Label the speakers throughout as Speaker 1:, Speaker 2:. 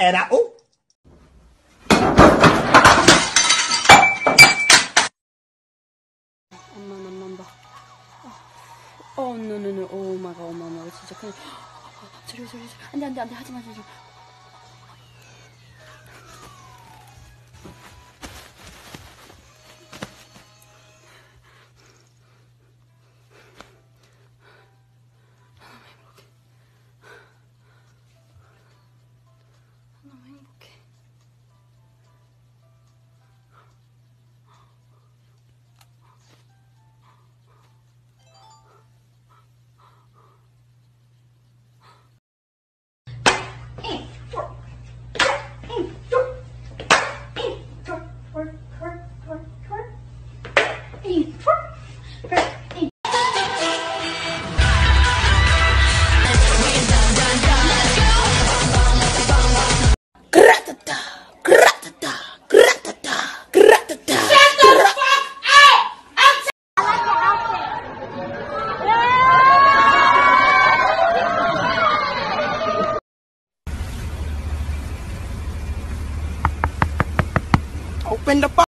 Speaker 1: I, oh,
Speaker 2: 엄만 엄만 봐. 어, 노노노, 오 마가, 오 마가, 진짜 큰일. 저리 저리 저리. 안돼 안돼 안돼 하지 마 하지
Speaker 1: Open the.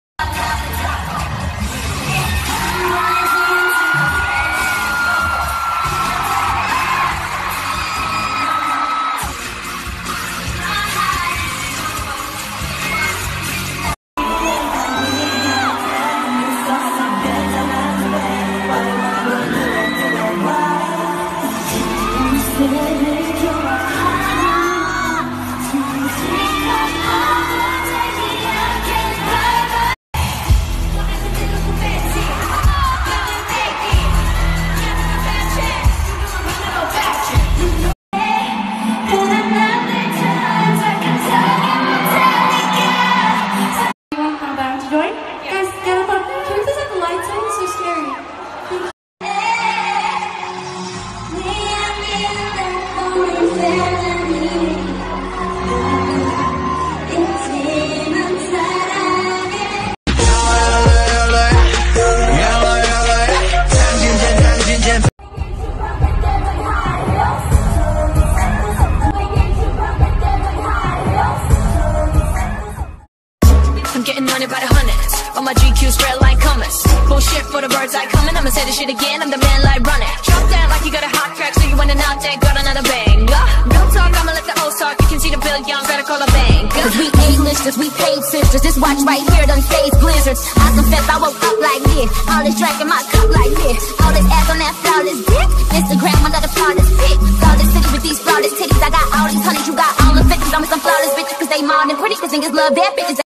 Speaker 3: Hundreds. On my GQ straight line comers. Bullshit for the birds I coming. I'ma say this shit again. I'm the man like running. Drop down like you got a hot track, so you wanna out there, got another bang. Real talk, I'ma let the old talk. You can see the bill young, better call a bang.
Speaker 4: Cause we A-listers, we paid sisters. This watch right here done phase blizzards. I confess I woke up like this. All this drink in my cup like this. All this ass on that flawless dick. Instagram under the flawless pic. Flawless city with these flawless titties. I got all these honeys, you got all the bitches. I'm with some flawless bitches cause they modern and pretty. Cause niggas love their bitches.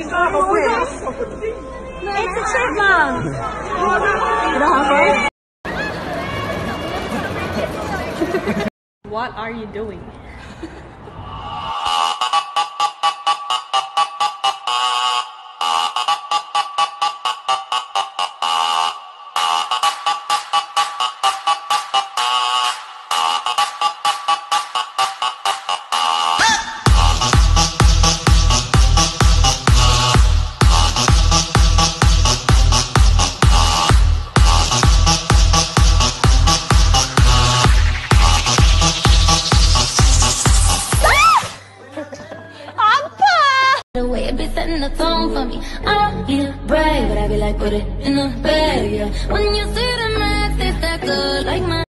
Speaker 5: It's a chipmunk.
Speaker 2: What are you doing?
Speaker 4: Need a brag, but I be like, put it in the bag, yeah. When you see the max, they stack up like my.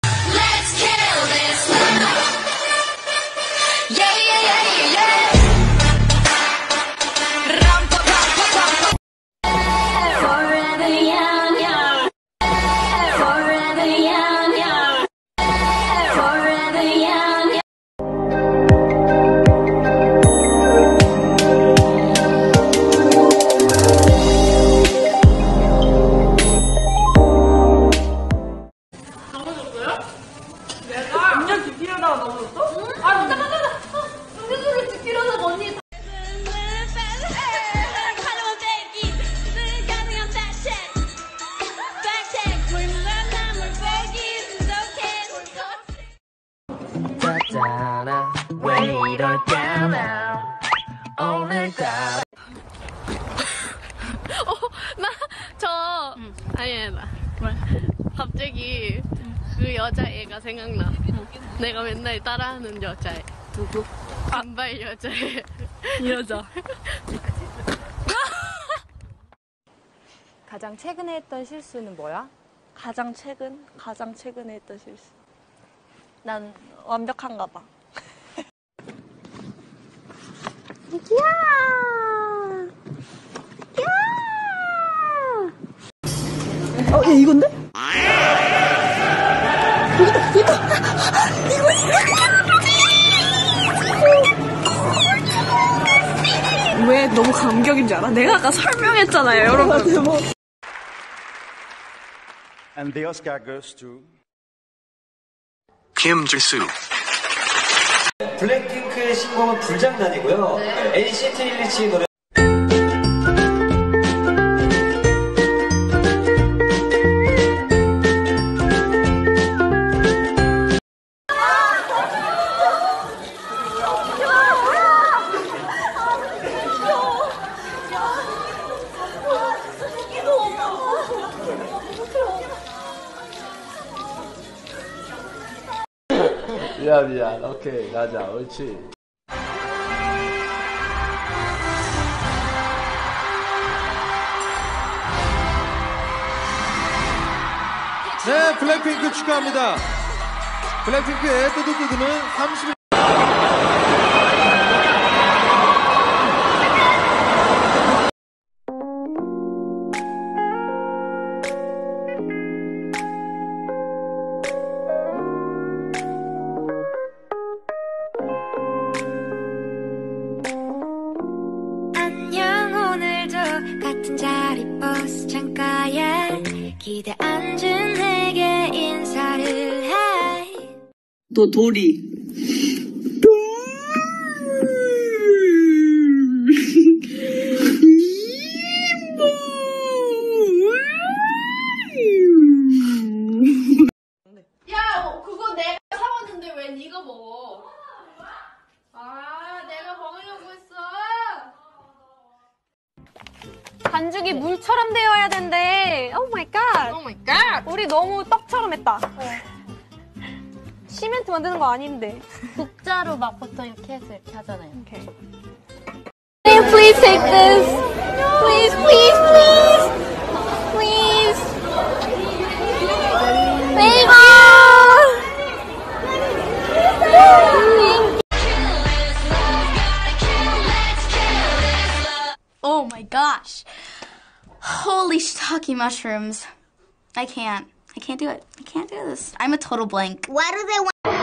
Speaker 6: 저 아니 나 갑자기 그 여자애가 생각나. 내가 맨날 따라하는 여자애. 누구? 단발 여자애. 이 여자.
Speaker 2: 가장 최근에 했던 실수는 뭐야?
Speaker 7: 가장 최근? 가장 최근에 했던 실수. 난 완벽한가 봐.
Speaker 5: 왜 너무 감격인 줄 알아? 내가 아까 설명했잖아요, 여러분.
Speaker 8: And the Oscar goes to
Speaker 9: 김지수
Speaker 10: 블랙핑크의 신곡은 불장난이고요. NCT 127 노래
Speaker 11: 미안 오케이 가자. 옳지.
Speaker 12: 네, 블랙핑크 축하합니다. 블랙핑크의 뚜두뚜두는 30일
Speaker 5: 너 도리.
Speaker 6: 야, 어, 그거 내가 사왔는데 왜 네가 먹어? 아, 내가 먹으려고 했어.
Speaker 7: 반죽이 물처럼 되어야 된대. Oh my
Speaker 6: god. Oh my god.
Speaker 7: 우리 너무 떡처럼 했다. 시멘트 만드는 거 아닌데.
Speaker 2: 국자로 막 보통 이렇게 해서 이렇게 하잖아요.
Speaker 7: Okay. Please take this. Please, please, please. Please. Thank you.
Speaker 1: Oh my gosh. Holy shiitake mushrooms. I can't. I can't do it. I can't do this. I'm a total blank.
Speaker 4: Why do they want?